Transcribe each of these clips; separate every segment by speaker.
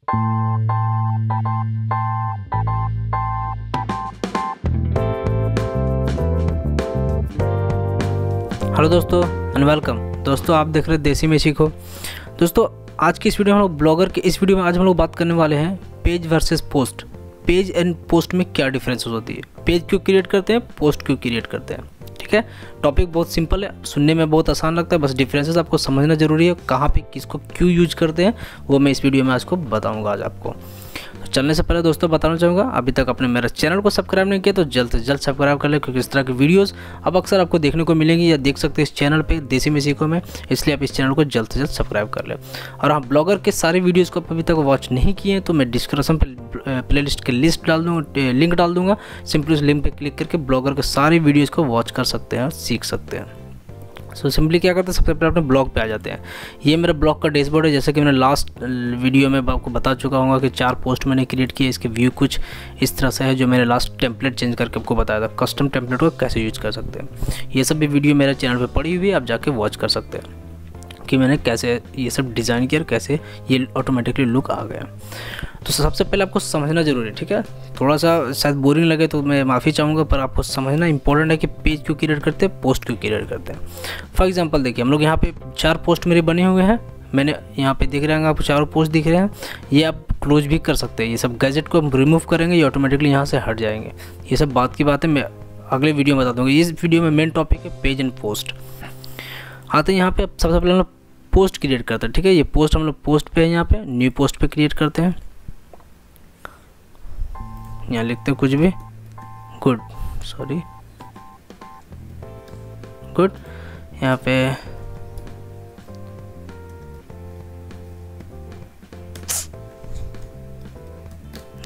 Speaker 1: Hello दोस्तों and welcome. दोस्तों, आप देख रहे हैं देसी में सीखो दोस्तों, आज की इस वीडियो में हम लोग ब्लॉगर के इस वीडियो में आज हम लोग बात करने वाले हैं page versus post page and post में क्या डिफरेंस होती है? पेज क्यों क्रिएट करते हैं? पोस्ट क्यों क्रिएट करते हैं? ठीक है? टॉपिक बहुत सिंपल है, सुनने में बहुत आसान लगता है, बस डिफरेंसेस आपको समझना ज़रूरी है, कहाँ पे किसको क्यों यूज़ करते हैं, वो मैं इस वीडियो में आज को बताऊँगा आज आपको। चलने से पहले दोस्तों बताना चाहूँगा, अभी तक अपने मेरे चैनल को सब्सक्राइब नहीं किया तो जल्द से जल्द सब्सक्राइब कर ले, क्योंकि इस तरह की वीडियोस अब अक्सर आपको देखने को मिलेंगी या देख सकते हैं इस चैनल पे, देसी में सीखो में, इसलिए आप इस चैनल को जल्द से जल्द सब्सक्राइब कर लें। और हाँ ब्लॉगर के सारे वीडियोज़ को अभी तक वॉच नहीं किए तो मैं डिस्क्रिप्शन पर प्ले लिस्ट की लिस्ट डाल दूँगा लिंक डाल दूँगा। सिंपली उस लिंक पर क्लिक करके ब्लॉगर के सारे वीडियोज़ को वॉच कर सकते हैं और सीख सकते हैं। सो so, सिंपली क्या करते हैं? सबसे पहले अपने ब्लॉग पे आ जाते हैं। ये मेरा ब्लॉग का डैशबोर्ड है जैसे कि मैंने लास्ट वीडियो में आपको बता चुका हूँ कि चार पोस्ट मैंने क्रिएट किए इसके व्यू कुछ इस तरह से है जो मैंने लास्ट टेम्पलेट चेंज करके आपको बताया था। कस्टम टेम्पलेट को कैसे यूज़ कर सकते हैं? ये सब भी वीडियो मेरे चैनल पर पड़ी हुई है आप जाके वॉच कर सकते हैं कि मैंने कैसे ये सब डिज़ाइन किया और कैसे ये ऑटोमेटिकली लुक आ गया। तो सबसे पहले आपको समझना ज़रूरी है, ठीक है? थोड़ा सा शायद बोरिंग लगे तो मैं माफ़ी चाहूँगा, पर आपको समझना इंपॉर्टेंट है कि पेज क्यों क्रिएट करते हैं पोस्ट क्यों क्रिएट करते हैं। फॉर एग्ज़ाम्पल देखिए, हम लोग यहाँ पे चार पोस्ट मेरे बने हुए हैं। मैंने यहाँ पे दिख रहे हैं, आपको चारों पोस्ट दिख रहे हैं। ये आप क्लोज भी कर सकते हैं। ये सब गैजेट को हम रिमूव करेंगे, ये ऑटोमेटिकली यहाँ से हट जाएँगे। ये सब बात की बात है, मैं अगले वीडियो में बता दूँगा। इस वीडियो में मेन टॉपिक है पेज एंड पोस्ट आते हैं यहाँ पे सबसे पहले हम लोग पोस्ट क्रिएट करते हैं, ठीक है? ये पोस्ट हम लोग पोस्ट पे है यहाँ पे न्यू पोस्ट पे क्रिएट करते हैं। यहाँ लिखते कुछ भी। गुड सॉरी गुड यहाँ पे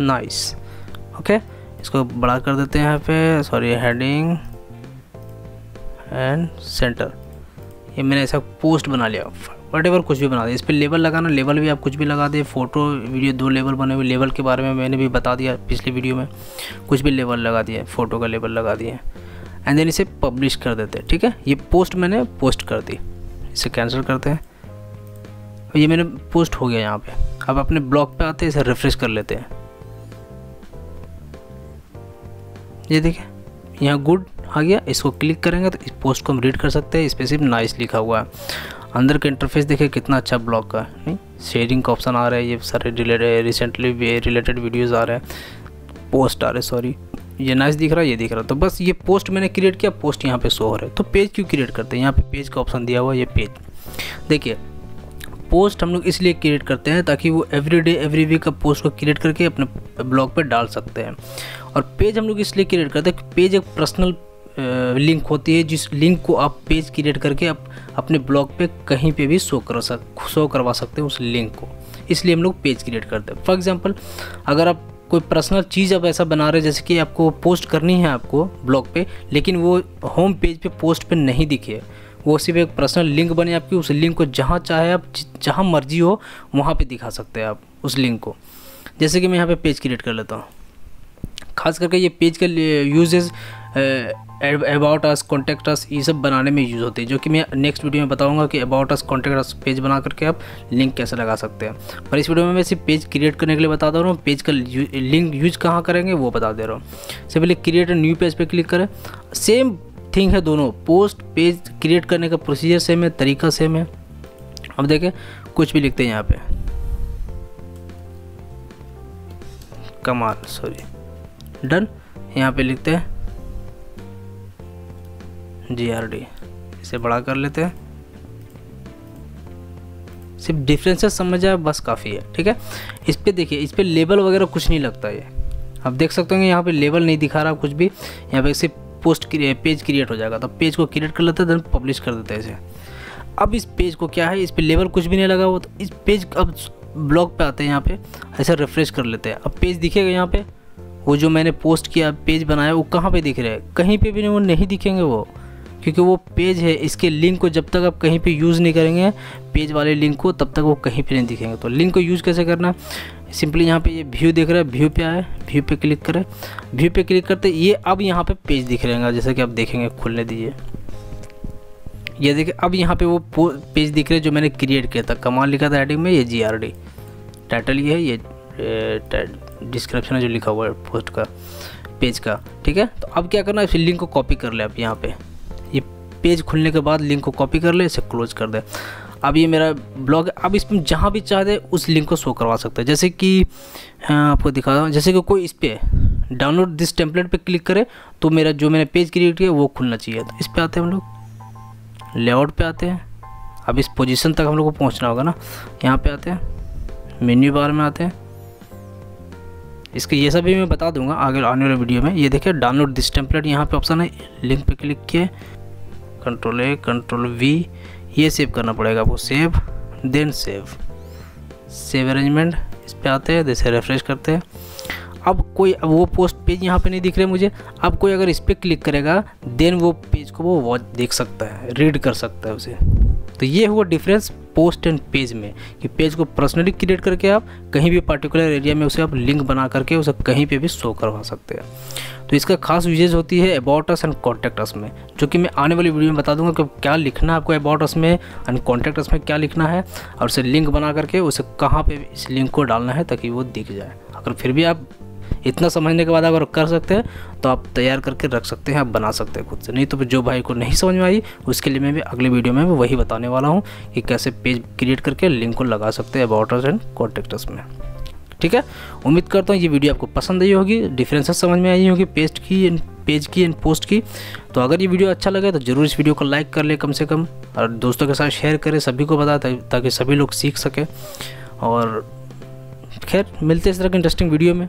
Speaker 1: नाइस ओके okay, इसको बड़ा कर देते हैं यहाँ पे सॉरी हेडिंग एंड सेंटर ये मैंने ऐसा पोस्ट बना लिया। वट एवर कुछ भी बना दिया इस पर लेबल लगाना लेबल भी आप कुछ भी लगा दें फ़ोटो वीडियो दो लेबल बने हुए लेबल के बारे में मैंने भी बता दिया पिछली वीडियो में। कुछ भी लेबल लगा दिया फ़ोटो का लेबल लगा दिए एंड देन इसे पब्लिश कर देते हैं, ठीक है? ये पोस्ट मैंने पोस्ट कर दी। इसे कैंसिल करते हैं। ये मैंने पोस्ट हो गया यहाँ पे। अब अपने ब्लॉग पे आते हैं, इसे रिफ्रेश कर लेते हैं। ये देखिए, यहाँ गुड आ गया, इसको क्लिक करेंगे तो इस पोस्ट को हम रीड कर सकते हैं। इस पर सिर्फ़ नाइस लिखा हुआ है। अंदर का इंटरफेस देखिए कितना अच्छा ब्लॉग का है। शेयरिंग का ऑप्शन आ रहा है, ये सारे रिलेटेड रिसेंटली रिलेटेड वीडियोज़ आ रहे हैं। पोस्ट आ रहे सॉरी ये नाइस दिख रहा है, ये दिख रहा है। तो बस ये पोस्ट मैंने क्रिएट किया पोस्ट यहाँ पे शो हो रहा है। तो पेज क्यों क्रिएट करते हैं? यहाँ पे पेज का ऑप्शन दिया हुआ है, ये पेज देखिए पोस्ट हम लोग इसलिए क्रिएट करते हैं ताकि वो एवरी डे एवरी वीक का पोस्ट को क्रिएट करके अपने ब्लॉग पर डाल सकते हैं। और पेज हम लोग इसलिए क्रिएट करते हैं पेज एक पर्सनल लिंक होती है, जिस लिंक को आप पेज क्रिएट करके आप अपने ब्लॉग पे कहीं पे भी शो कर सक शो करवा सकते हैं उस लिंक को। इसलिए हम लोग पेज क्रिएट करते हैं। फॉर एग्जांपल अगर आप कोई पर्सनल चीज़ आप ऐसा बना रहे हैं, जैसे कि आपको पोस्ट करनी है आपको ब्लॉग पे, लेकिन वो होम पेज पे पोस्ट पे नहीं दिखे, वो सिर्फ़ एक पर्सनल लिंक बने आपकी, उस लिंक को जहाँ चाहे आप जहाँ मर्ज़ी हो, वहाँ पे दिखा सकते हैं आप उस लिंक को। जैसे कि मैं यहाँ पे पेज क्रिएट कर लेता हूँ। खास करके ये पेज का usages about us contact us ये सब बनाने में यूज़ होती है, जो कि मैं नेक्स्ट वीडियो में बताऊँगा कि about us contact us page बना करके आप लिंक कैसे लगा सकते हैं। पर इस वीडियो में मैं सिर्फ़ पेज क्रिएट करने के लिए बता दे रहा हूँ पेज का लिंक यूज़ कहाँ करेंगे वो बता दे रहा हूँ। सिंपली क्रिएट न्यू पेज पर क्लिक करें। सेम थिंग है दोनों पोस्ट पेज क्रिएट करने का प्रोसीजर सेम है, तरीका सेम है। अब देखें, कुछ भी लिखते हैं यहाँ पे। कमाल सॉरी डन यहाँ पे लिखते हैं जी आर डी इसे बड़ा कर लेते हैं। सिर्फ़ डिफरेंसेस समझ जाए बस काफ़ी है, ठीक है? इस पर देखिए, इस पर लेबल वगैरह कुछ नहीं लगता ये। आप देख सकते हो यहाँ पे लेबल नहीं दिखा रहा कुछ भी। यहाँ पे सिर्फ़ पोस्ट पेज क्रिएट हो जाएगा। तो पेज को क्रिएट कर लेते हैं देन पब्लिश कर देते हैं इसे। अब इस पेज को क्या है? इस पर लेबल कुछ भी नहीं लगा हुआ तो इस पेज अब ब्लॉग पे आते हैं यहाँ पे, ऐसे रिफ्रेश कर लेते हैं। अब पेज दिखेगा यहाँ पे, वो जो मैंने पोस्ट किया पेज बनाया, वो कहाँ पे दिख रहा है? कहीं पे भी नहीं, वो नहीं दिखेंगे वो। क्योंकि वो पेज है, इसके लिंक को जब तक आप कहीं पे यूज़ नहीं करेंगे, पेज वाले लिंक को तब तक वो कहीं पे नहीं दिखेंगे। तो लिंक को यूज़ कैसे करना? सिंपली यहाँ पे ये व्यू दिख रहा है व्यू पे आए व्यू पे क्लिक करें। व्यू पे क्लिक करते ये अब यहाँ पे पेज दिख रहेगा जैसे कि आप देखेंगे, खुलने दीजिए। ये देखिए, अब यहाँ पे वो पेज दिख रहे जो मैंने क्रिएट किया था। कमाल लिखा था हेडिंग में, ये जी टाइटल ये है, ये डिस्क्रिप्शन में जो लिखा हुआ है पोस्ट का पेज का। ठीक है? तो अब क्या करना है, इस लिंक को कॉपी कर ले आप यहाँ पे। ये पेज खुलने के बाद लिंक को कॉपी कर ले इसे क्लोज कर दे। अब ये मेरा ब्लॉग है। अब इसमें जहाँ भी चाहते उस लिंक को शो करवा सकते हैं। जैसे कि हाँ, आपको दिखा रहा हूँ। जैसे कि कोई इस पर डाउनलोड दिस टेम्पलेट पे क्लिक करे तो मेरा जो मैंने पेज क्रिएट किया वो खुलना चाहिए। तो इस पर आते हैं हम लोग। लेआउट पे आते हैं। अब इस पोजीशन तक हम लोग को पहुँचना होगा ना। यहाँ पे आते हैं। मेन्यू बार में आते हैं। इसके ये सब भी मैं बता दूँगा आगे आने वाले वीडियो में। ये देखिए डाउनलोड दिस टेम्पलेट। यहाँ पे ऑप्शन है लिंक पे क्लिक किए। कंट्रोल ए कंट्रोल वी ये सेव करना पड़ेगा आपको save then save save arrangement इस पर आते हैं, जैसे रेफ्रेश करते हैं। अब कोई, अब वो पोस्ट पेज यहाँ पे नहीं दिख रहे मुझे। अब कोई अगर इस पर क्लिक करेगा देन वो पेज को वो वॉच देख सकता है रीड कर सकता है उसे। तो ये हुआ डिफरेंस पोस्ट एंड पेज में कि पेज को पर्सनली क्रिएट करके आप कहीं भी पर्टिकुलर एरिया में उसे आप लिंक बना करके उसे कहीं पे भी शो करवा सकते हैं। तो इसका खास यूजेज होती है about us and contact us में, जो कि मैं आने वाली वीडियो में बता दूँगा कि क्या लिखना है आपको अबाउट अस में एंड कॉन्टैक्ट अस में क्या लिखना है और उसे लिंक बना करके उसे कहाँ पर इस लिंक को डालना है ताकि वो दिख जाए। अगर फिर भी आप इतना समझने के बाद अगर कर सकते हैं तो आप तैयार करके रख सकते हैं, आप बना सकते हैं खुद से। नहीं तो जो भाई को नहीं समझ में आई, उसके लिए मैं भी अगले वीडियो में वही बताने वाला हूँ कि कैसे पेज क्रिएट करके लिंक को लगा सकते हैं अबाउटर्स एंड कॉन्टेक्टर्स में। ठीक है? उम्मीद करता हूँ ये वीडियो आपको पसंद आई होगी डिफरेंसेस समझ में आई होगी पेस्ट की पेज की एंड पोस्ट की। तो अगर ये वीडियो अच्छा लगे तो ज़रूर इस वीडियो को लाइक कर ले कम से कम, और दोस्तों के साथ शेयर करें, सभी को बता ताकि सभी लोग सीख सकें। और खैर, मिलते इस तरह के इंटरेस्टिंग वीडियो में।